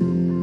It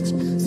message